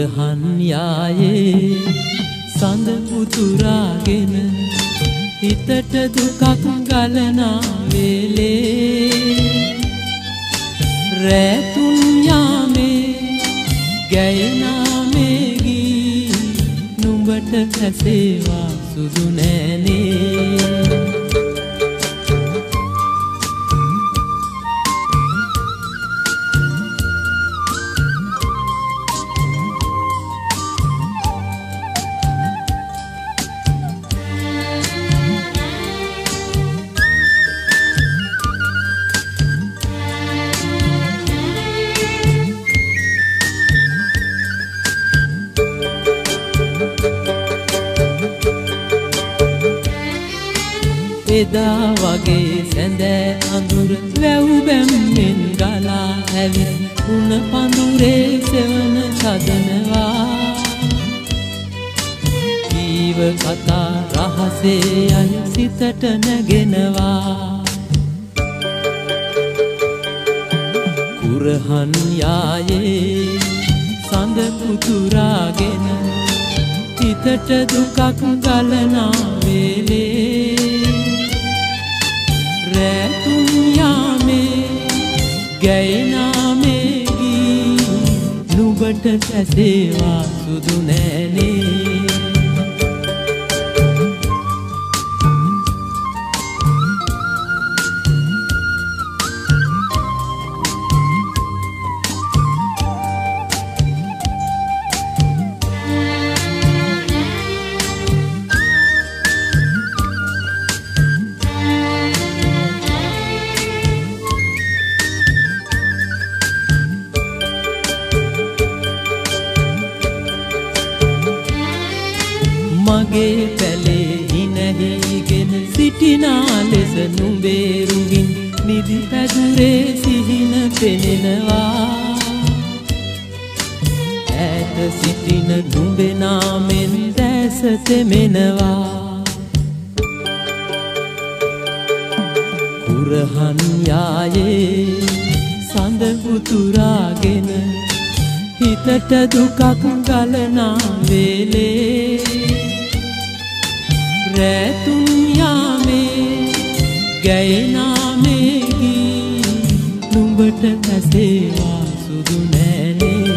ඉරහන් යායේ සඳ පුතුරාගෙන හිතට දුකක් ගලනා වේලේ. රැතුන් යාමේ ගැයනා මේගී නුඹට ඇසේවා සුදු නෑනේ. එදා වගේ සැඳෑ අඳුර වැව් බැම්මෙන් ගලා ඇවිත් උණ පඳුරේ සෙවන සදනවා. ජීව කතා රහසේ අය සිතට නැගෙනවා. කුරහන් යායේ සඳ පුතුරාගෙන හිතට දුකක් ගලනා වේලේ. රැතුන් යාමේ ගැයනාමේගී නුබට සැසේවා සුදු මගේ පැලේ හිනැහිගෙන සිටිනා ලෙස නුඹේරුවින් නිදි පැදුරේ සිහින පෙනෙනවා. ඈත සිටින නුඹෙනාමෙන් දැස තෙමෙනවා. කුරහන් යායේ සඳ උතුරාගෙන හිතට දුකක් ගලනා වේලේ. රැතුන් යාමේ ගැයනාමේගී නුඹට ඇසේවා සුදු නෑනේ